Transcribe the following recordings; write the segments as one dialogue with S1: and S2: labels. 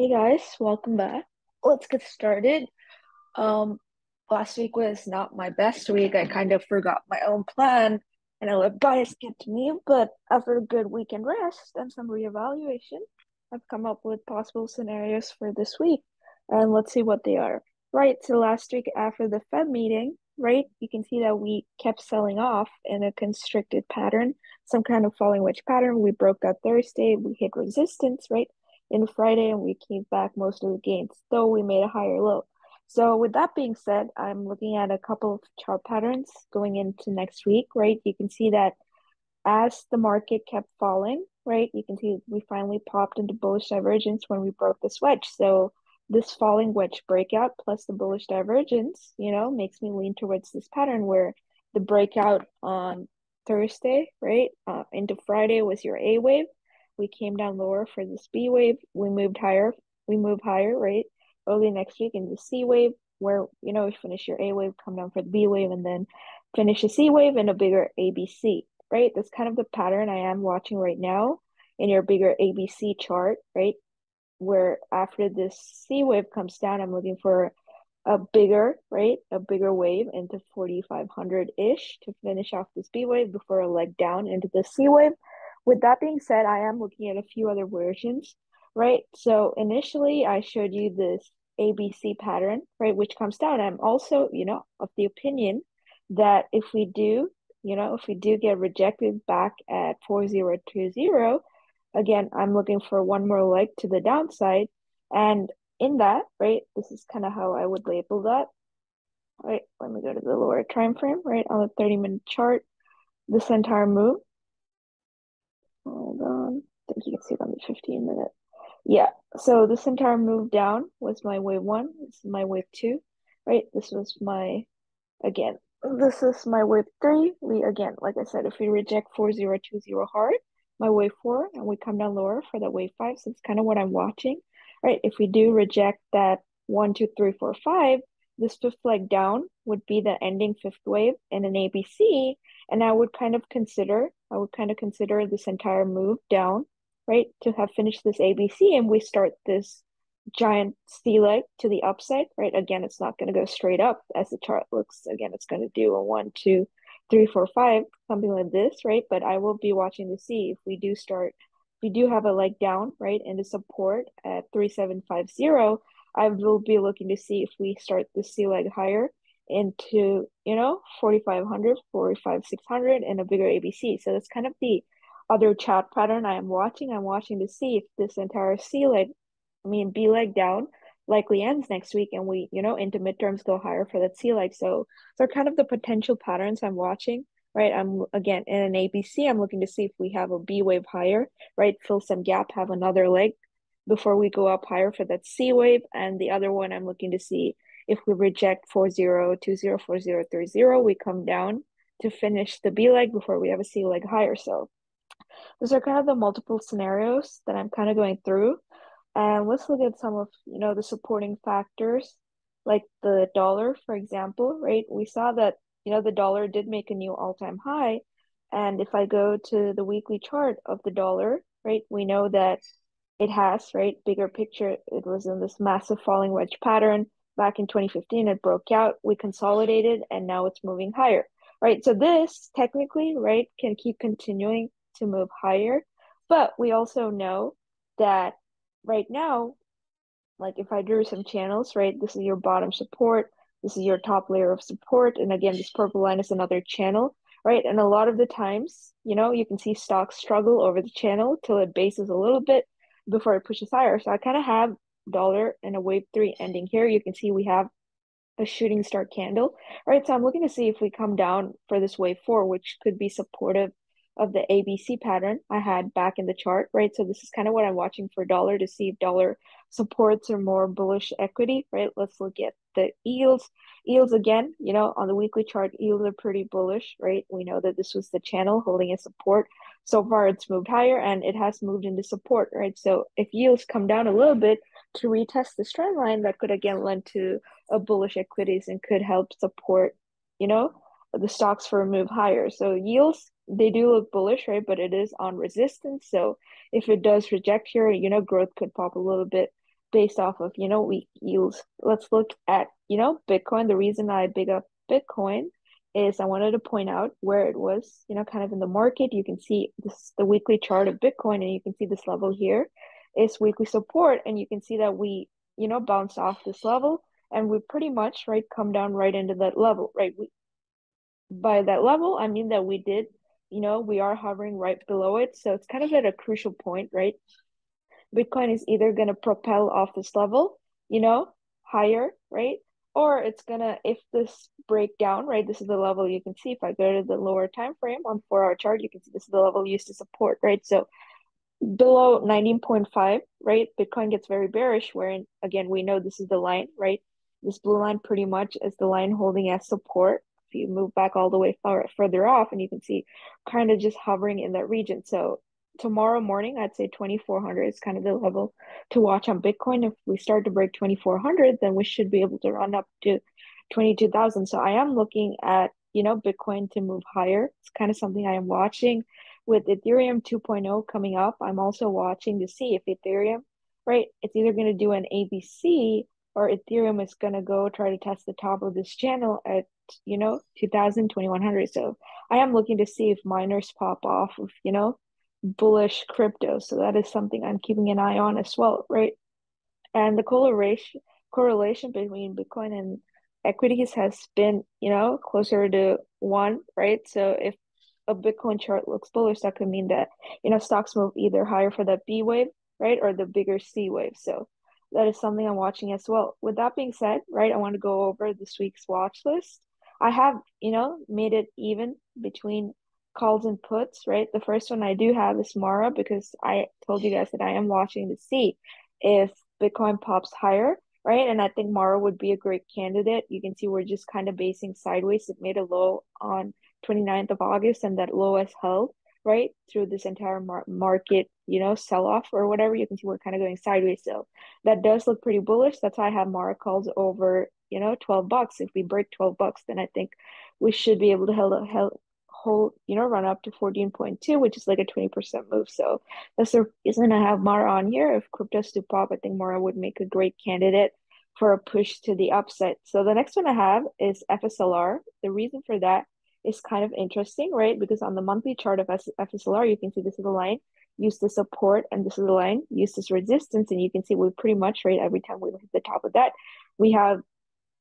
S1: Hey guys, welcome back. Let's get started. Um, last week was not my best week. I kind of forgot my own plan and I let bias get to me, but after a good weekend rest and some reevaluation, I've come up with possible scenarios for this week. And let's see what they are. Right, so last week after the Fed meeting, right, you can see that we kept selling off in a constricted pattern, some kind of falling wedge pattern. We broke that Thursday, we hit resistance, right? In Friday and we came back most of the gains, though we made a higher low. So with that being said, I'm looking at a couple of chart patterns going into next week, right? You can see that as the market kept falling, right? You can see we finally popped into bullish divergence when we broke this wedge. So this falling wedge breakout plus the bullish divergence, you know, makes me lean towards this pattern where the breakout on Thursday, right, uh, into Friday was your A wave, we came down lower for this B wave. We moved higher. We move higher, right? Early next week in the C wave, where you know we finish your A wave, come down for the B wave, and then finish a C wave and a bigger ABC, right? That's kind of the pattern I am watching right now in your bigger ABC chart, right? Where after this C wave comes down, I'm looking for a bigger, right? A bigger wave into 4,500 ish to finish off this B wave before a leg down into the C wave with that being said, I am looking at a few other versions, right? So initially I showed you this ABC pattern, right, which comes down. I'm also, you know, of the opinion that if we do, you know, if we do get rejected back at 4020, again, I'm looking for one more leg to the downside. And in that, right, this is kind of how I would label that. All right, let me go to the lower time frame, right, on the 30 minute chart. This entire move Hold on. I think you can see it on the 15 minute. Yeah. So this entire move down was my wave one. This is my wave two, right? This was my, again, this is my wave three. We, again, like I said, if we reject 4020 hard, my wave four, and we come down lower for the wave five. So it's kind of what I'm watching, right? If we do reject that one, two, three, four, five, this fifth leg down would be the ending fifth wave in an ABC. And I would kind of consider, I would kind of consider this entire move down, right, to have finished this ABC and we start this giant C leg to the upside, right? Again, it's not going to go straight up as the chart looks. Again, it's going to do a one, two, three, four, five, something like this, right? But I will be watching to see if we do start, we do have a leg down, right, into support at 3750 I will be looking to see if we start the C leg higher into, you know, 4,500, 4,500, and a bigger ABC. So that's kind of the other chart pattern I am watching. I'm watching to see if this entire C leg, I mean, B leg down likely ends next week and we, you know, into midterms go higher for that C leg. So, so are kind of the potential patterns I'm watching right? I'm again in an ABC, I'm looking to see if we have a B wave higher, right? Fill some gap, have another leg before we go up higher for that C wave. And the other one, I'm looking to see if we reject 4020, 4030, we come down to finish the B leg before we have a C leg higher. So those are kind of the multiple scenarios that I'm kind of going through. And let's look at some of, you know, the supporting factors, like the dollar, for example, right? We saw that, you know, the dollar did make a new all-time high. And if I go to the weekly chart of the dollar, right, we know that it has, right? Bigger picture, it was in this massive falling wedge pattern. Back in 2015, it broke out, we consolidated, and now it's moving higher, right? So this technically, right, can keep continuing to move higher. But we also know that right now, like if I drew some channels, right, this is your bottom support, this is your top layer of support. And again, this purple line is another channel, right? And a lot of the times, you know, you can see stocks struggle over the channel till it bases a little bit before it pushes higher. So I kind of have dollar and a wave three ending here. You can see we have a shooting star candle. Right, so I'm looking to see if we come down for this wave four, which could be supportive of the ABC pattern I had back in the chart, right? So this is kind of what I'm watching for dollar to see if dollar supports or more bullish equity, right? Let's look at the yields. Yields again, you know, on the weekly chart, yields are pretty bullish, right? We know that this was the channel holding a support so far it's moved higher and it has moved into support, right? So if yields come down a little bit to retest this trend line, that could again lend to a bullish equities and could help support, you know, the stocks for a move higher. So yields, they do look bullish, right? But it is on resistance. So if it does reject here, you know, growth could pop a little bit based off of, you know, weak yields. Let's look at, you know, Bitcoin. The reason I big up Bitcoin is I wanted to point out where it was, you know, kind of in the market. You can see this the weekly chart of Bitcoin, and you can see this level here is weekly support, and you can see that we, you know, bounced off this level, and we pretty much right come down right into that level, right? We by that level, I mean that we did, you know, we are hovering right below it, so it's kind of at a crucial point, right? Bitcoin is either going to propel off this level, you know, higher, right? Or it's gonna, if this breakdown, right, this is the level you can see. If I go to the lower time frame on four hour chart, you can see this is the level used to support, right? So below 19.5, right, Bitcoin gets very bearish, wherein again, we know this is the line, right? This blue line pretty much is the line holding as support. You move back all the way far further off, and you can see kind of just hovering in that region. So tomorrow morning, I'd say 2400 is kind of the level to watch on Bitcoin. If we start to break 2400, then we should be able to run up to 22,000. So I am looking at, you know, Bitcoin to move higher. It's kind of something I am watching with Ethereum 2.0 coming up. I'm also watching to see if Ethereum, right, it's either going to do an ABC or Ethereum is going to go try to test the top of this channel at, you know, 2000, 2100. So I am looking to see if miners pop off of, you know, bullish crypto. So that is something I'm keeping an eye on as well, right? And the correlation correlation between Bitcoin and equities has been, you know, closer to one, right? So if a Bitcoin chart looks bullish, that could mean that, you know, stocks move either higher for that B wave, right? Or the bigger C wave. So that is something I'm watching as well. With that being said, right, I want to go over this week's watch list. I have, you know, made it even between calls and puts, right? The first one I do have is Mara because I told you guys that I am watching to see if Bitcoin pops higher, right? And I think Mara would be a great candidate. You can see we're just kind of basing sideways. It made a low on 29th of August and that low has held, right? Through this entire mar- market, you know, sell off or whatever. You can see we're kind of going sideways. So that does look pretty bullish. That's why I have Mara calls over, you know, 12 bucks. If we break 12 bucks, then I think we should be able to hold, hold, whole, you know, run up to 14.2, which is like a 20% move. So that's the reason I have Mara on here. If cryptos do pop, I think Mara would make a great candidate for a push to the upside. So the next one I have is FSLR. The reason for that is kind of interesting, right? Because on the monthly chart of FSLR, you can see this is a line used to support and this is a line used as resistance. And you can see we pretty much, right, every time we hit the top of that, we have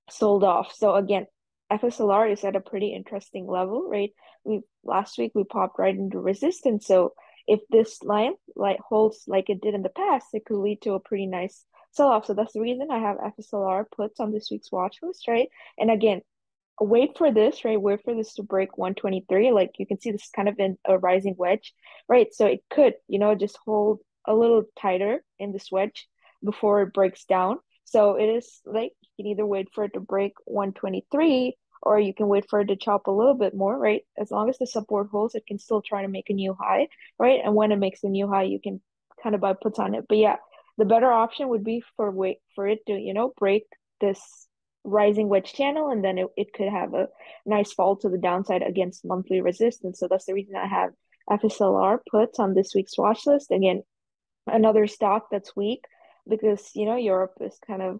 S1: sold off. So again, FSLR is at a pretty interesting level, right? We last week we popped right into resistance. So if this line like holds like it did in the past, it could lead to a pretty nice sell-off. So that's the reason I have FSLR puts on this week's watch list, right? And again, wait for this, right? Wait for this to break 123. Like you can see this kind of in a rising wedge, right? So it could, you know, just hold a little tighter in this wedge before it breaks down. So it is like you can either wait for it to break 123 or you can wait for it to chop a little bit more, right? As long as the support holds, it can still try to make a new high, right? And when it makes a new high, you can kind of buy puts on it. But yeah, the better option would be for wait for it to, you know, break this rising wedge channel and then it, it could have a nice fall to the downside against monthly resistance. So that's the reason I have FSLR puts on this week's watch list. Again, another stock that's weak because you know Europe is kind of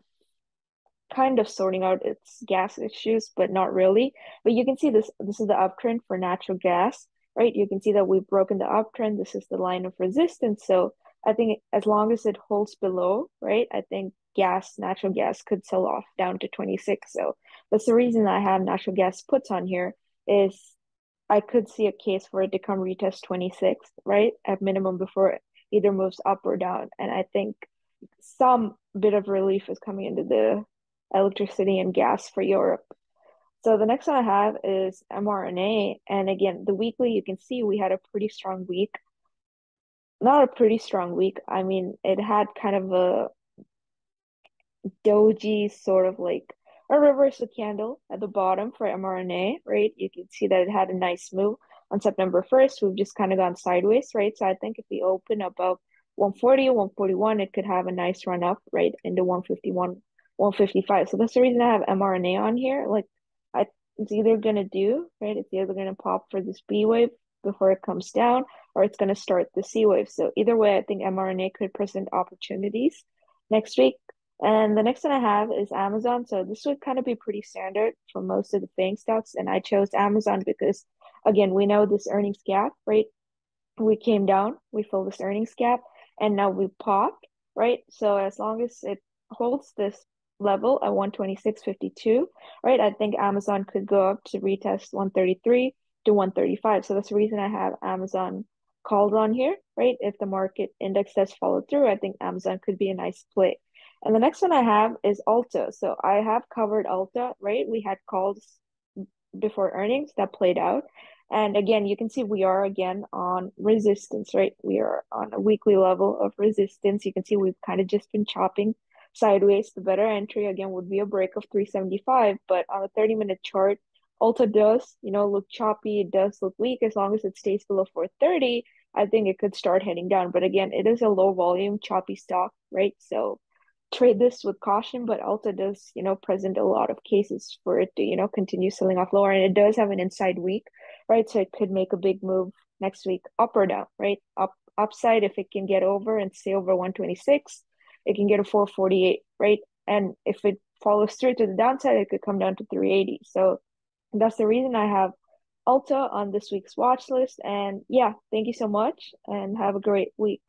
S1: kind of sorting out its gas issues, but not really. But you can see this this is the uptrend for natural gas, right? You can see that we've broken the uptrend. This is the line of resistance. So I think as long as it holds below, right, I think gas, natural gas could sell off down to 26. So that's the reason I have natural gas puts on here is I could see a case for it to come retest 26, right, at minimum before it either moves up or down. And I think some bit of relief is coming into the electricity and gas for Europe. So the next one I have is mRNA. And again, the weekly, you can see we had a pretty strong week. Not a pretty strong week. I mean, it had kind of a doji sort of like a reversal candle at the bottom for mRNA, right? You can see that it had a nice move on September 1st. We've just kind of gone sideways, right? So I think if we open above 140, 141, it could have a nice run up, right, into 151, 155. So that's the reason I have mRNA on here. Like, I it's either gonna do right. It's either gonna pop for this B wave before it comes down, or it's gonna start the C wave. So either way, I think mRNA could present opportunities next week. And the next one I have is Amazon. So this would kind of be pretty standard for most of the FANG stocks. And I chose Amazon because, again, we know this earnings gap, right? We came down, we filled this earnings gap, and now we popped, right? So as long as it holds this level at 126.52, right? I think Amazon could go up to retest 133 to 135. So that's the reason I have Amazon called on here, right? If the market index does follow through, I think Amazon could be a nice play. And the next one I have is Ulta. So I have covered Ulta, right? We had calls before earnings that played out. And again, you can see we are again on resistance, right? We are on a weekly level of resistance. You can see we've kind of just been chopping sideways. The better entry again would be a break of 375, but on a 30 minute chart, Ulta does, you know, look choppy. It does look weak as long as it stays below 430. I think it could start heading down. But again, it is a low volume, choppy stock, right? So trade this with caution, but Ulta does, you know, present a lot of cases for it to, you know, continue selling off lower. And it does have an inside week, right? So it could make a big move next week up or down, right? Up upside if it can get over and stay over 126, it can get a 448, right? And if it follows through to the downside, it could come down to 380. So that's the reason I have Ulta on this week's watch list. And yeah, thank you so much and have a great week.